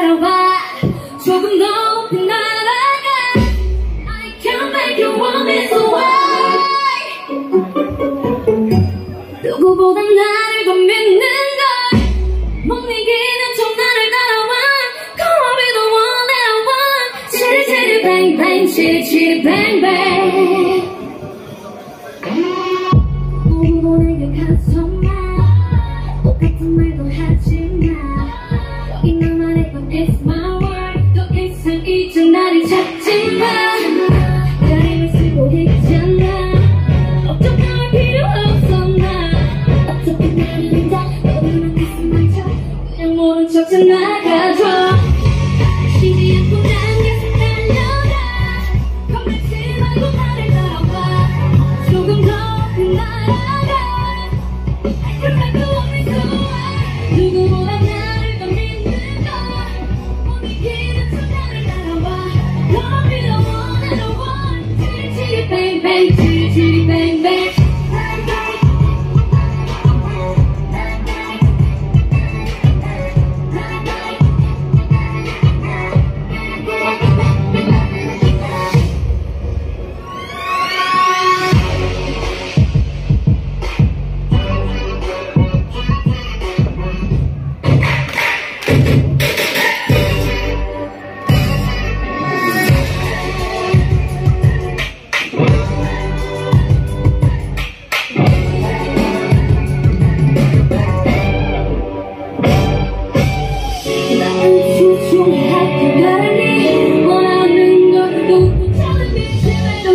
바로 봐 조금 높이 날아가 I can make you want me so high 누구보다 나를 더 믿는 걸못 이기는 좀 나를 따라와 Call me the one that I want 치리치리 뱅뱅 치리치리 뱅뱅 Hey, Chitty Chitty Baby.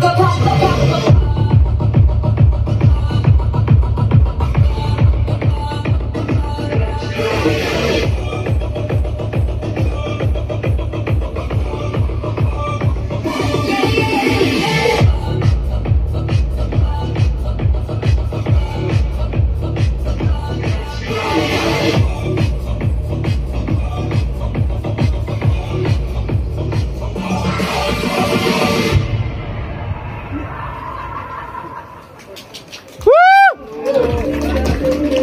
Bum, bum, bum, bum.